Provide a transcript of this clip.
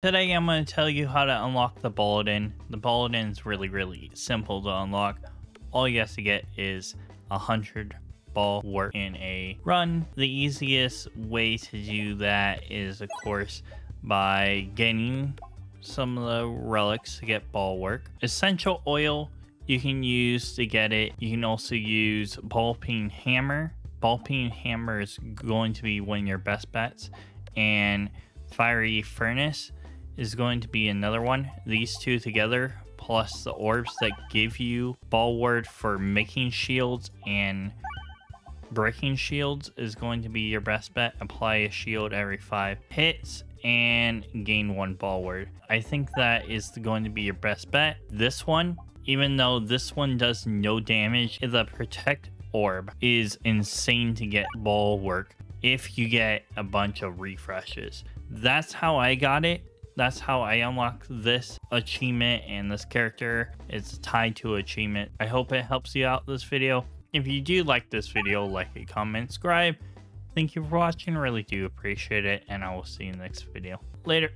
Today I'm going to tell you how to unlock the Balladin. The Balladin is really, really simple to unlock. All you have to get is a 100 Ballwark in a run. The easiest way to do that is, of course, by getting some of the relics to get Ballwark. Essential oil you can use to get it. You can also use ball peen hammer. Ball peen hammer is going to be one of your best bets. And fiery furnace is going to be another one. These two together, plus the orbs that give you Ballwark for making shields and breaking shields is going to be your best bet. Apply a shield every five hits and gain one Ballwark. I think that is going to be your best bet. This one, even though this one does no damage, the protect orb is insane to get Ballwark if you get a bunch of refreshes. That's how I got it that's how I unlock this achievement and this character is tied to achievement. I hope it helps you out this video. If you do like this video, like it, comment, subscribe. Thank you for watching. Really do appreciate it. And I will see you next video. Later.